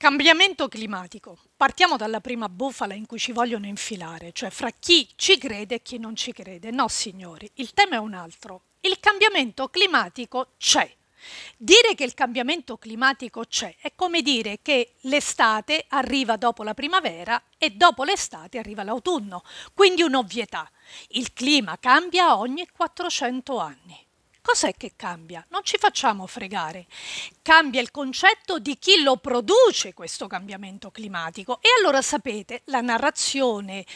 Cambiamento climatico. Partiamo dalla prima bufala in cui ci vogliono infilare, cioè fra chi ci crede e chi non ci crede. No, signori, il tema è un altro. Il cambiamento climatico c'è. Dire che il cambiamento climatico c'è è come dire che l'estate arriva dopo la primavera e dopo l'estate arriva l'autunno, quindi un'ovvietà. Il clima cambia ogni 400 anni. Cos'è che cambia? Non ci facciamo fregare. Cambia il concetto di chi lo produce questo cambiamento climatico. E allora sapete, la narrazione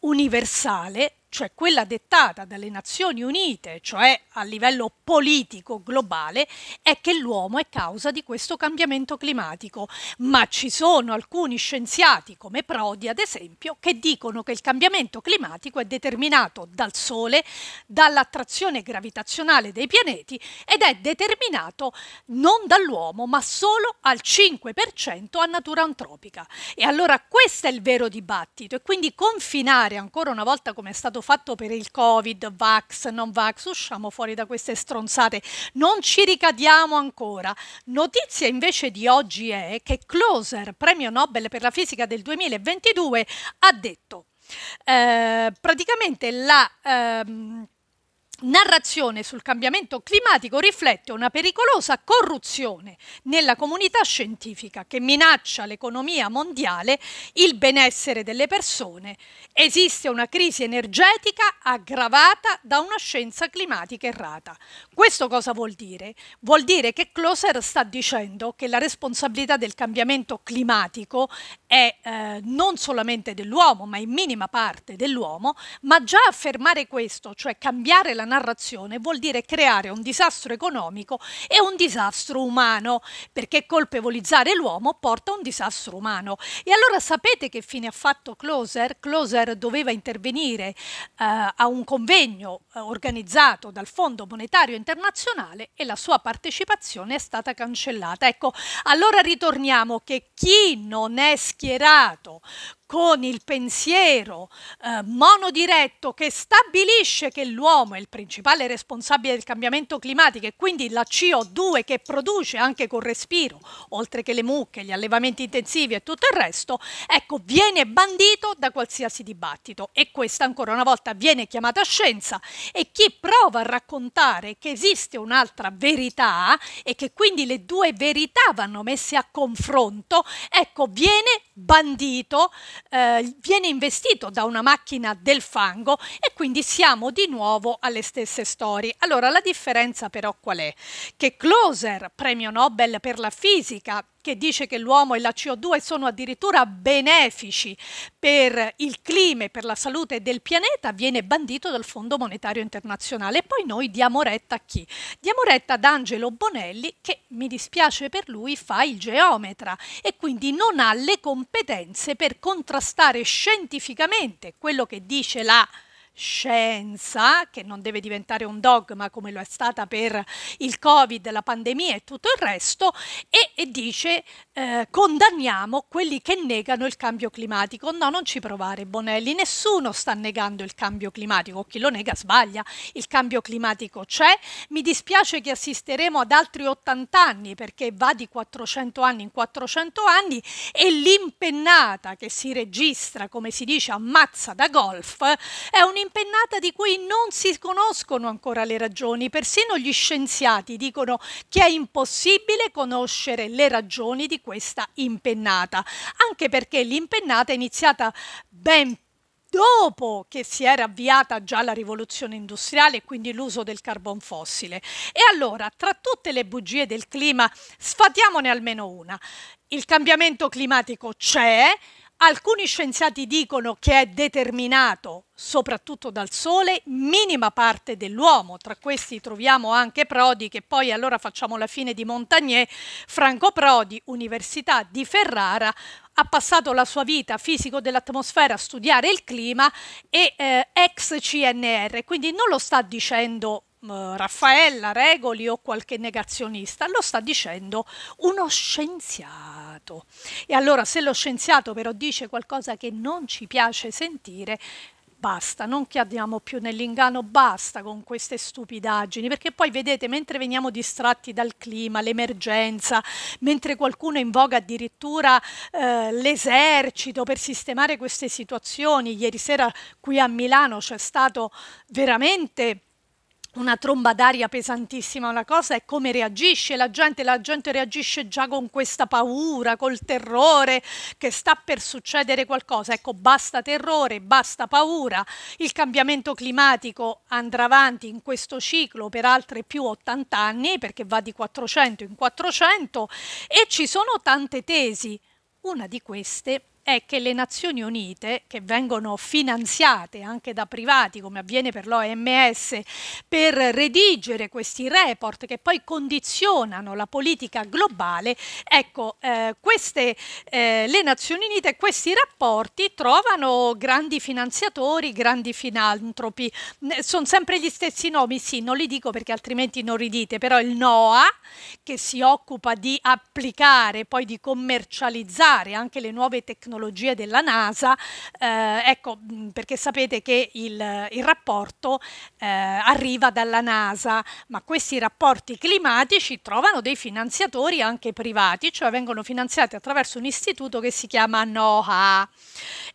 universale cioè quella dettata dalle Nazioni Unite, cioè a livello politico globale, è che l'uomo è causa di questo cambiamento climatico. Ma ci sono alcuni scienziati, come Prodi ad esempio, che dicono che il cambiamento climatico è determinato dal Sole, dall'attrazione gravitazionale dei pianeti ed è determinato non dall'uomo, ma solo al 5% a natura antropica. E allora questo è il vero dibattito e quindi confinare ancora una volta come è stato fatto per il Covid, Vax, non Vax, usciamo fuori da queste stronzate, non ci ricadiamo ancora. Notizia invece di oggi è che Closer, premio Nobel per la fisica del 2022, ha detto eh, praticamente la... Ehm, narrazione sul cambiamento climatico riflette una pericolosa corruzione nella comunità scientifica che minaccia l'economia mondiale, il benessere delle persone. Esiste una crisi energetica aggravata da una scienza climatica errata. Questo cosa vuol dire? Vuol dire che Closer sta dicendo che la responsabilità del cambiamento climatico è eh, non solamente dell'uomo, ma in minima parte dell'uomo, ma già affermare questo, cioè cambiare la narrazione vuol dire creare un disastro economico e un disastro umano, perché colpevolizzare l'uomo porta a un disastro umano. E allora sapete che fine ha fatto Closer? Closer doveva intervenire eh, a un convegno eh, organizzato dal Fondo Monetario Internazionale e la sua partecipazione è stata cancellata. Ecco, allora ritorniamo che chi non è schierato con il pensiero eh, monodiretto che stabilisce che l'uomo è il principale responsabile del cambiamento climatico e quindi la CO2 che produce anche col respiro, oltre che le mucche, gli allevamenti intensivi e tutto il resto, ecco, viene bandito da qualsiasi dibattito e questa ancora una volta viene chiamata scienza e chi prova a raccontare che esiste un'altra verità e che quindi le due verità vanno messe a confronto, ecco, viene bandito eh, viene investito da una macchina del fango e quindi siamo di nuovo alle stesse storie. Allora la differenza però qual è? Che Closer, premio Nobel per la fisica, che dice che l'uomo e la CO2 sono addirittura benefici per il clima e per la salute del pianeta, viene bandito dal Fondo Monetario Internazionale. E poi noi diamo retta a chi? Diamo retta ad Angelo Bonelli, che mi dispiace per lui, fa il geometra e quindi non ha le competenze per contrastare scientificamente quello che dice la scienza, che non deve diventare un dogma come lo è stata per il Covid, la pandemia e tutto il resto, e, e dice eh, condanniamo quelli che negano il cambio climatico. No, non ci provare, Bonelli, nessuno sta negando il cambio climatico, chi lo nega sbaglia, il cambio climatico c'è, mi dispiace che assisteremo ad altri 80 anni perché va di 400 anni in 400 anni e l'impennata che si registra, come si dice, ammazza da golf, è un un'impennata di cui non si conoscono ancora le ragioni. Persino gli scienziati dicono che è impossibile conoscere le ragioni di questa impennata, anche perché l'impennata è iniziata ben dopo che si era avviata già la rivoluzione industriale e quindi l'uso del carbon fossile. E allora, tra tutte le bugie del clima, sfatiamone almeno una. Il cambiamento climatico c'è, Alcuni scienziati dicono che è determinato soprattutto dal Sole, minima parte dell'uomo. Tra questi troviamo anche Prodi, che poi allora facciamo la fine di Montagnier. Franco Prodi, Università di Ferrara, ha passato la sua vita fisico dell'atmosfera a studiare il clima e eh, ex CNR, quindi non lo sta dicendo Raffaella Regoli o qualche negazionista, lo sta dicendo uno scienziato. E allora se lo scienziato però dice qualcosa che non ci piace sentire, basta, non cadiamo più nell'inganno, basta con queste stupidaggini, perché poi vedete, mentre veniamo distratti dal clima, l'emergenza, mentre qualcuno invoca addirittura eh, l'esercito per sistemare queste situazioni, ieri sera qui a Milano c'è stato veramente una tromba d'aria pesantissima, una cosa è come reagisce la gente, la gente reagisce già con questa paura, col terrore che sta per succedere qualcosa. Ecco, basta terrore, basta paura. Il cambiamento climatico andrà avanti in questo ciclo per altre più 80 anni, perché va di 400 in 400 e ci sono tante tesi. Una di queste è che le Nazioni Unite, che vengono finanziate anche da privati, come avviene per l'OMS, per redigere questi report che poi condizionano la politica globale, ecco, eh, queste, eh, le Nazioni Unite questi rapporti trovano grandi finanziatori, grandi filantropi. Sono sempre gli stessi nomi, sì, non li dico perché altrimenti non ridite, però il NOAA, che si occupa di applicare, poi di commercializzare anche le nuove tecnologie, tecnologie della NASA, eh, ecco, perché sapete che il, il rapporto eh, arriva dalla NASA, ma questi rapporti climatici trovano dei finanziatori anche privati, cioè vengono finanziati attraverso un istituto che si chiama NOAA.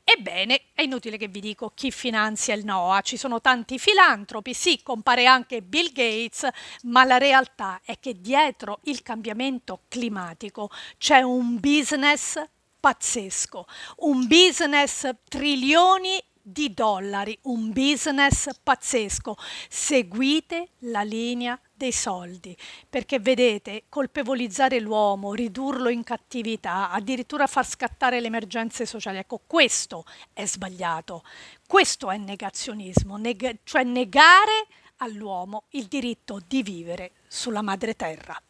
Ebbene, è inutile che vi dico chi finanzia il NOAA, ci sono tanti filantropi, sì, compare anche Bill Gates, ma la realtà è che dietro il cambiamento climatico c'è un business pazzesco, un business trilioni di dollari, un business pazzesco. Seguite la linea dei soldi, perché vedete, colpevolizzare l'uomo, ridurlo in cattività, addirittura far scattare le emergenze sociali, ecco, questo è sbagliato. Questo è negazionismo, neg- cioè negare all'uomo il diritto di vivere sulla madre terra.